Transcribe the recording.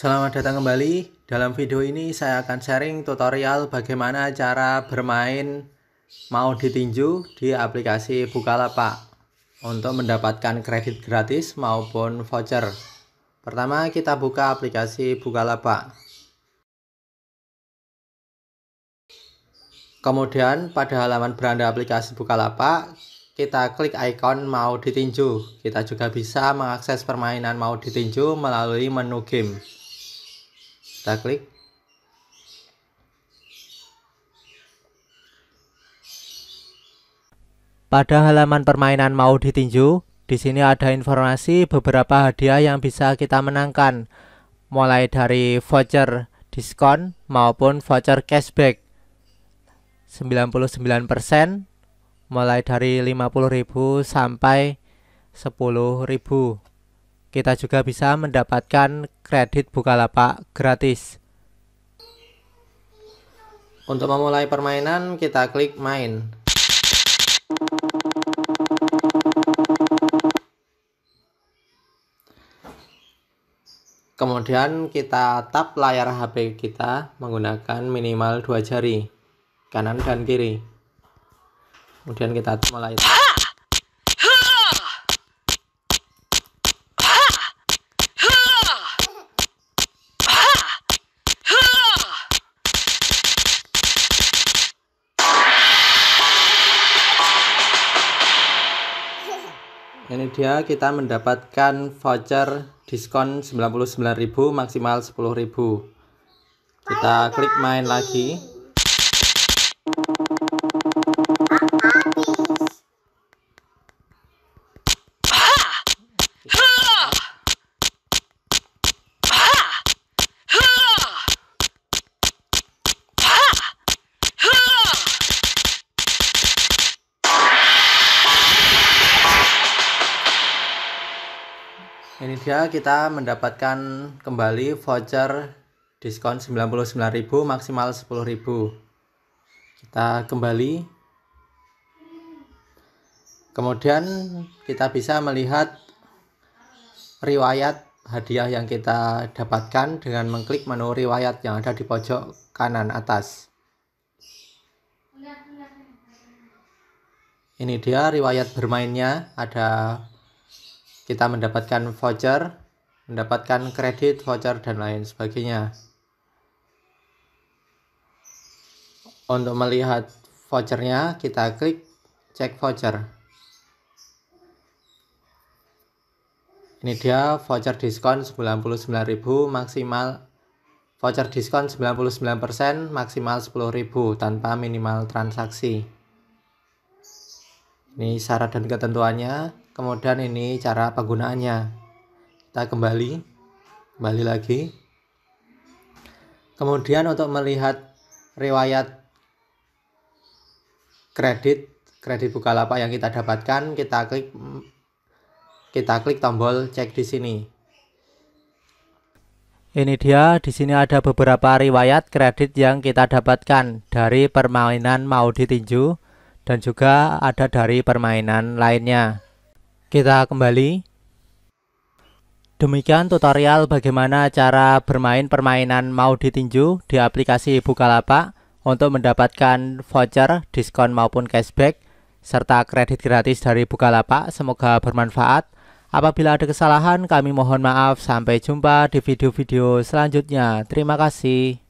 Selamat datang kembali. Dalam video ini saya akan sharing tutorial bagaimana cara bermain mau ditinju di aplikasi Bukalapak untuk mendapatkan kredit gratis maupun voucher. Pertama kita buka aplikasi Bukalapak. Kemudian pada halaman beranda aplikasi Bukalapak kita klik ikon mau ditinju. Kita juga bisa mengakses permainan mau ditinju melalui menu game kita klik. Pada halaman permainan mau ditinju, di sini ada informasi beberapa hadiah yang bisa kita menangkan, mulai dari voucher diskon maupun voucher cashback. 99% mulai dari 50.000 sampai 10.000 kita juga bisa mendapatkan kredit Bukalapak gratis. Untuk memulai permainan, kita klik main. Kemudian kita tap layar HP kita menggunakan minimal dua jari, kanan dan kiri. Kemudian kita mulai ini dia kita mendapatkan voucher diskon 99.000 maksimal 10.000 kita klik main lagi ini dia kita mendapatkan kembali voucher diskon 99.000 maksimal 10.000 kita kembali. Kemudian kita bisa melihat riwayat hadiah yang kita dapatkan dengan mengklik menu riwayat yang ada di pojok kanan atas. Ini dia riwayat bermainnya. Ada kita mendapatkan voucher, mendapatkan kredit, voucher, dan lain sebagainya. Untuk melihat vouchernya, kita klik cek voucher. Ini dia voucher diskon 99.000 maksimal voucher diskon 99% maksimal 10.000 tanpa minimal transaksi. Ini syarat dan ketentuannya kemudian ini cara penggunaannya. Kita kembali kembali lagi. Kemudian untuk melihat riwayat kredit kredit Bukalapak yang kita dapatkan kita klik kita klik tombol cek di sini. Ini dia di sini ada beberapa riwayat kredit yang kita dapatkan dari permainan mau ditinju dan juga ada dari permainan lainnya kita kembali. Demikian tutorial bagaimana cara bermain permainan mau ditinju di aplikasi Bukalapak untuk mendapatkan voucher, diskon maupun cashback serta kredit gratis dari Bukalapak. Semoga bermanfaat. Apabila ada kesalahan kami mohon maaf. Sampai jumpa di video-video selanjutnya. Terima kasih.